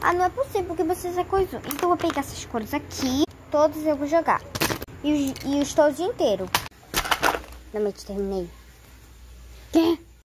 Ah, não é possível, que você já é coisou. Então eu vou pegar essas cores aqui. todas eu vou jogar. E o e os todos inteiros. Finalmente terminei.